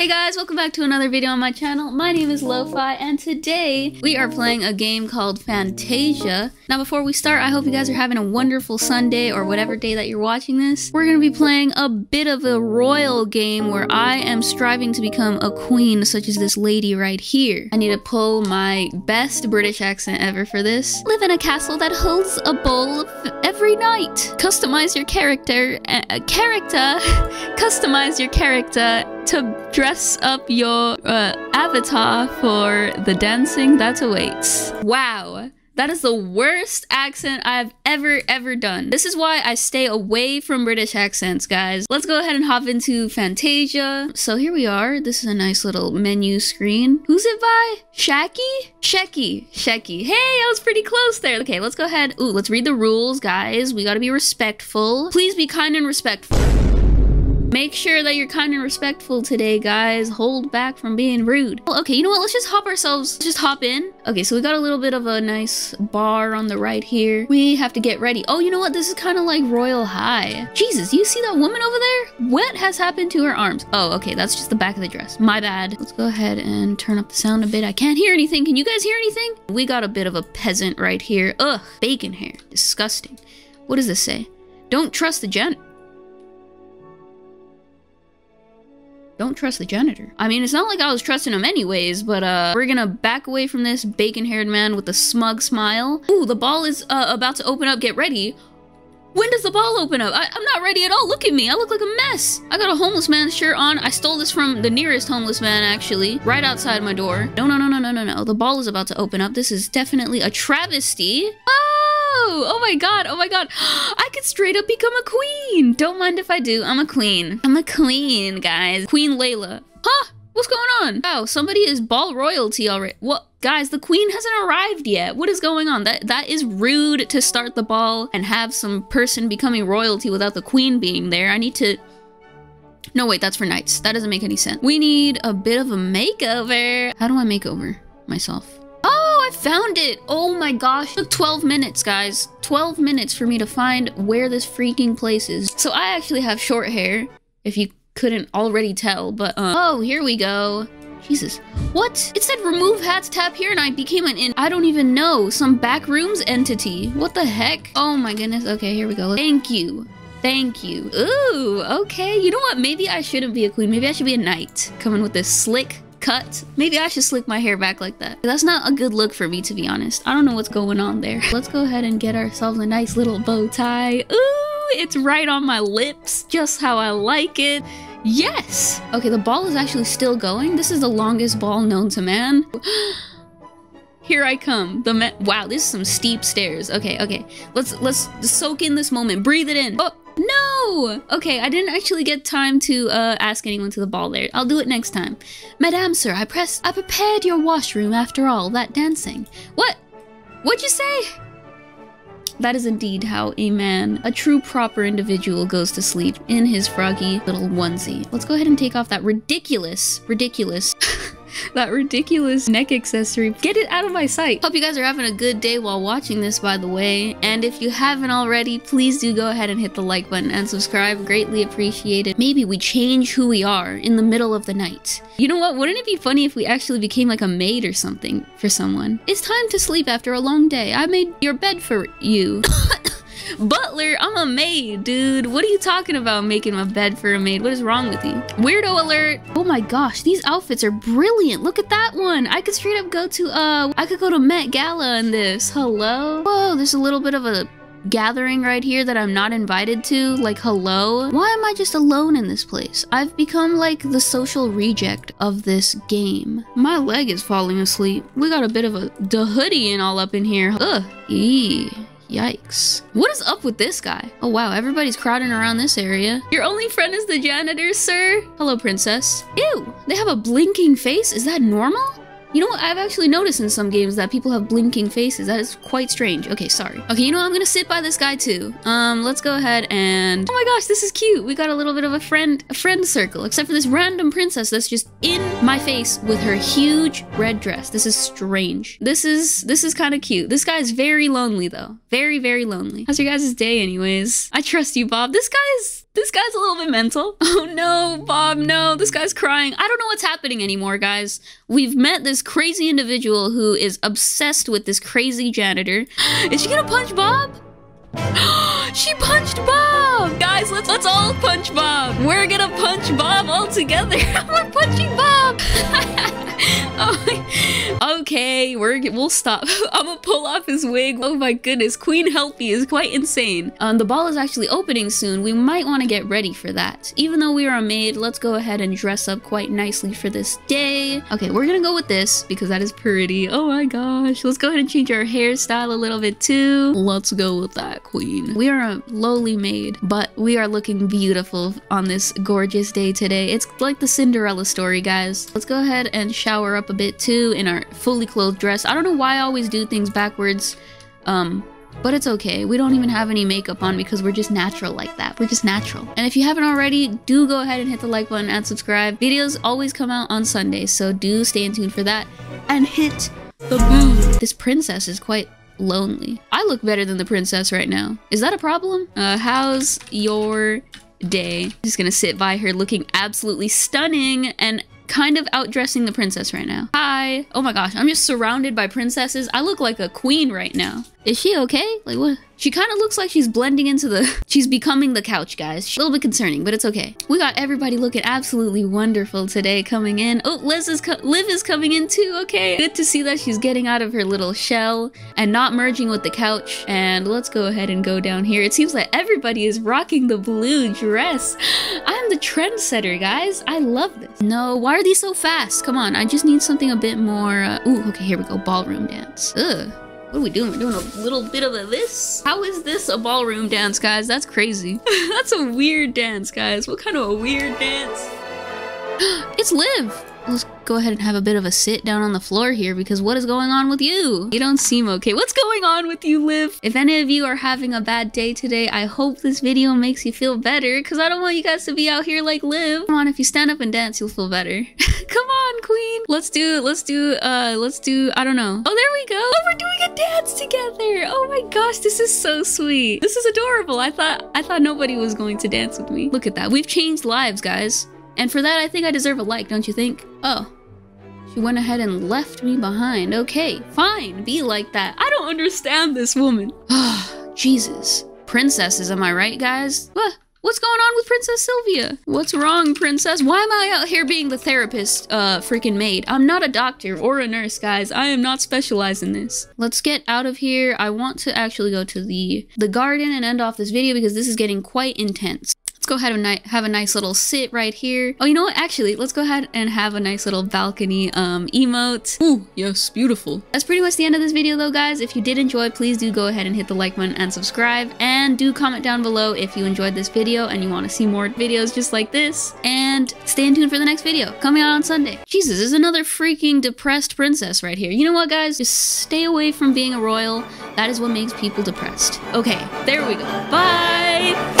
Hey guys, welcome back to another video on my channel. My name is Lo-Fi and today we are playing a game called Fantasia. Now before we start, I hope you guys are having a wonderful Sunday or whatever day that you're watching this. We're going to be playing a bit of a royal game where I am striving to become a queen such as this lady right here. I need to pull my best British accent ever for this. Live in a castle that holds a bowl every night. Customize your character, uh, character, customize your character to dress up your uh, avatar for the dancing that awaits. Wow. That is the worst accent I've ever, ever done. This is why I stay away from British accents, guys. Let's go ahead and hop into Fantasia. So here we are. This is a nice little menu screen. Who's it by? Shaki? Shecky. Shecky. Hey, I was pretty close there. Okay, let's go ahead. Ooh, let's read the rules, guys. We gotta be respectful. Please be kind and respectful. Make sure that you're kind and respectful today, guys. Hold back from being rude. Okay, you know what? Let's just hop ourselves, just hop in. Okay, so we got a little bit of a nice bar on the right here. We have to get ready. Oh, you know what? This is kind of like Royal High. Jesus, you see that woman over there? What has happened to her arms? Oh, okay, that's just the back of the dress. My bad. Let's go ahead and turn up the sound a bit. I can't hear anything. Can you guys hear anything? We got a bit of a peasant right here. Ugh, bacon hair. Disgusting. What does this say? Don't trust the gen- don't trust the janitor. I mean, it's not like I was trusting him anyways, but uh, we're gonna back away from this bacon-haired man with a smug smile. Ooh, the ball is uh, about to open up. Get ready. When does the ball open up? I am not ready at all. Look at me. I look like a mess. I got a homeless man's shirt on. I stole this from the nearest homeless man, actually, right outside my door. No, no, no, no, no, no, no. The ball is about to open up. This is definitely a travesty. Oh, oh my god, oh my god. I could straight up become a queen. Don't mind if I do. I'm a queen. I'm a queen, guys. Queen Layla. Huh? What's going on? Wow, somebody is ball royalty already. What? Guys, the queen hasn't arrived yet. What is going on? That That is rude to start the ball and have some person becoming royalty without the queen being there. I need to... No, wait, that's for knights. That doesn't make any sense. We need a bit of a makeover. How do I make over myself? I found it! Oh my gosh. It took 12 minutes, guys. 12 minutes for me to find where this freaking place is. So I actually have short hair, if you couldn't already tell, but uh, oh, here we go. Jesus. What? It said remove hats, tap here, and I became an in- I don't even know. Some back rooms entity. What the heck? Oh my goodness. Okay, here we go. Thank you. Thank you. Ooh, okay. You know what? Maybe I shouldn't be a queen. Maybe I should be a knight. Coming with this slick cut. Maybe I should slick my hair back like that. That's not a good look for me, to be honest. I don't know what's going on there. Let's go ahead and get ourselves a nice little bow tie. Ooh, it's right on my lips, just how I like it. Yes! Okay, the ball is actually still going. This is the longest ball known to man. Here I come. The. Wow, this is some steep stairs. Okay, okay. Let's let's soak in this moment. Breathe it in. Oh, no! Okay, I didn't actually get time to uh, ask anyone to the ball there. I'll do it next time. Madame, sir, I pressed- I prepared your washroom after all that dancing. What? What'd you say? That is indeed how a man, a true proper individual, goes to sleep in his froggy little onesie. Let's go ahead and take off that ridiculous, ridiculous that ridiculous neck accessory. Get it out of my sight. Hope you guys are having a good day while watching this, by the way. And if you haven't already, please do go ahead and hit the like button and subscribe. Greatly appreciated. Maybe we change who we are in the middle of the night. You know what? Wouldn't it be funny if we actually became like a maid or something for someone? It's time to sleep after a long day. I made your bed for you. Butler, I'm a maid, dude. What are you talking about making a bed for a maid? What is wrong with you? Weirdo alert. Oh my gosh, these outfits are brilliant. Look at that one. I could straight up go to, uh, I could go to Met Gala in this. Hello? Whoa, there's a little bit of a gathering right here that I'm not invited to. Like, hello? Why am I just alone in this place? I've become like the social reject of this game. My leg is falling asleep. We got a bit of a the hoodie and all up in here. Ugh. Eee. Yikes. What is up with this guy? Oh wow, everybody's crowding around this area. Your only friend is the janitor, sir? Hello, princess. Ew, they have a blinking face? Is that normal? You know what? I've actually noticed in some games that people have blinking faces. That is quite strange. Okay, sorry. Okay, you know what? I'm gonna sit by this guy too. Um, let's go ahead and... Oh my gosh, this is cute. We got a little bit of a friend, a friend circle, except for this random princess that's just in my face with her huge red dress. This is strange. This is, this is kind of cute. This guy is very lonely though. Very, very lonely. How's your guys' day anyways? I trust you, Bob. This guy is this guy's a little bit mental. Oh no, Bob, no. This guy's crying. I don't know what's happening anymore, guys. We've met this crazy individual who is obsessed with this crazy janitor. Is she gonna punch Bob? she punched Bob! Guys, let's let's all punch Bob. We're gonna punch Bob all together. We're punching Bob. okay, we're we'll stop. I'm gonna pull off his wig. Oh my goodness, Queen Helpy is quite insane. Um, the ball is actually opening soon. We might want to get ready for that. Even though we are a maid, let's go ahead and dress up quite nicely for this day. Okay, we're gonna go with this because that is pretty. Oh my gosh, let's go ahead and change our hairstyle a little bit too. Let's go with that, Queen. We are a lowly maid, but we are looking beautiful on this gorgeous day today. It's like the Cinderella story, guys. Let's go ahead and shower up a bit too in our fully clothed dress. I don't know why I always do things backwards, um, but it's okay. We don't even have any makeup on because we're just natural like that. We're just natural. And if you haven't already, do go ahead and hit the like button and subscribe. Videos always come out on Sundays, so do stay tuned for that. And hit the boo. This princess is quite lonely. I look better than the princess right now. Is that a problem? Uh, how's your day? Just gonna sit by her looking absolutely stunning and kind of outdressing the princess right now. Hi. Oh my gosh, I'm just surrounded by princesses. I look like a queen right now. Is she okay? Like what? She kind of looks like she's blending into the... She's becoming the couch, guys. a little bit concerning, but it's okay. We got everybody looking absolutely wonderful today coming in. Oh, Liz is Liv is coming in too. Okay. Good to see that she's getting out of her little shell and not merging with the couch. And let's go ahead and go down here. It seems like everybody is rocking the blue dress. I'm the trendsetter, guys. I love this. No, why are these so fast? Come on. I just need something a bit more... Uh... Ooh, okay, here we go. Ballroom dance. Ugh. What are we doing? We're doing a little bit of a this? How is this a ballroom dance, guys? That's crazy. That's a weird dance, guys. What kind of a weird dance? it's Liv! Let's go ahead and have a bit of a sit down on the floor here because what is going on with you? You don't seem okay. What's going on with you, Liv? If any of you are having a bad day today, I hope this video makes you feel better because I don't want you guys to be out here like Liv. Come on, if you stand up and dance, you'll feel better. Come queen. Let's do, let's do, uh, let's do, I don't know. Oh, there we go. Oh, we're doing a dance together. Oh my gosh, this is so sweet. This is adorable. I thought, I thought nobody was going to dance with me. Look at that. We've changed lives, guys. And for that, I think I deserve a like, don't you think? Oh. She went ahead and left me behind. Okay, fine, be like that. I don't understand this woman. Ah, Jesus. Princesses, am I right, guys? What's going on with Princess Sylvia? What's wrong, Princess? Why am I out here being the therapist, uh, freaking maid? I'm not a doctor or a nurse, guys. I am not specialized in this. Let's get out of here. I want to actually go to the, the garden and end off this video because this is getting quite intense go ahead and have a nice little sit right here. Oh, you know what? Actually, let's go ahead and have a nice little balcony um, emote. Ooh, yes, beautiful. That's pretty much the end of this video though, guys. If you did enjoy, please do go ahead and hit the like button and subscribe. And do comment down below if you enjoyed this video and you want to see more videos just like this. And stay tuned for the next video coming out on Sunday. Jesus, there's another freaking depressed princess right here. You know what, guys? Just stay away from being a royal. That is what makes people depressed. Okay, there we go. Bye!